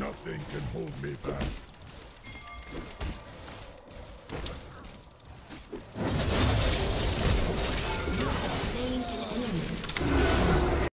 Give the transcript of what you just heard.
Nothing can hold me back.